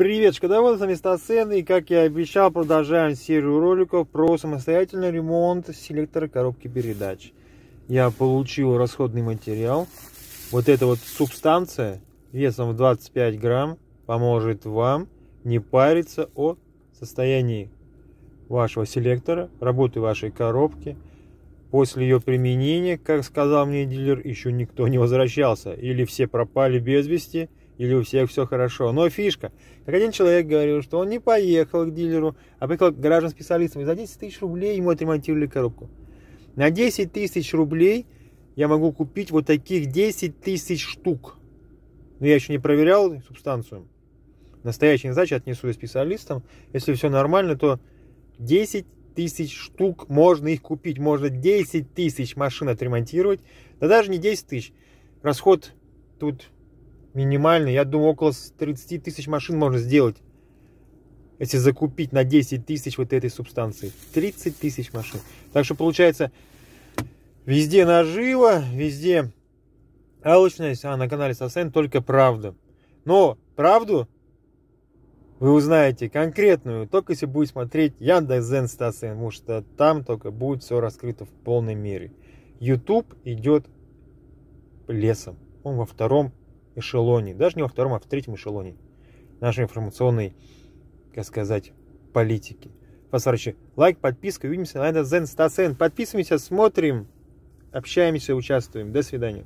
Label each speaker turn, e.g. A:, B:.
A: Привет, шкодовод, с вами Стасен, и как я обещал, продолжаем серию роликов про самостоятельный ремонт селектора коробки передач. Я получил расходный материал. Вот эта вот субстанция весом в 25 грамм поможет вам не париться о состоянии вашего селектора, работы вашей коробки. После ее применения, как сказал мне дилер, еще никто не возвращался. Или все пропали без вести, или у всех все хорошо. Но фишка, как один человек говорил, что он не поехал к дилеру, а поехал к граждан специалистам, и за 10 тысяч рублей ему отремонтировали коробку. На 10 тысяч рублей я могу купить вот таких 10 тысяч штук. Но я еще не проверял субстанцию. Настоящие задачи отнесу я специалистам. Если все нормально, то 10 тысяч штук можно их купить. Можно 10 тысяч машин отремонтировать. Да даже не 10 тысяч. Расход тут минимальный. Я думаю, около 30 тысяч машин можно сделать, если закупить на 10 тысяч вот этой субстанции. 30 тысяч машин. Так что получается, везде наживо, везде алчность, а на канале Сосен только правда. Но правду вы узнаете конкретную, только если будете смотреть Яндекс.Зен Стасен, потому что там только будет все раскрыто в полной мере. YouTube идет лесом. Он во втором эшелоне, даже не во втором, а в третьем эшелоне нашей информационной, как сказать, политики. Посмотрите, лайк, подписка, увидимся на этот Zen Стасен. Подписываемся, смотрим, общаемся, участвуем. До свидания.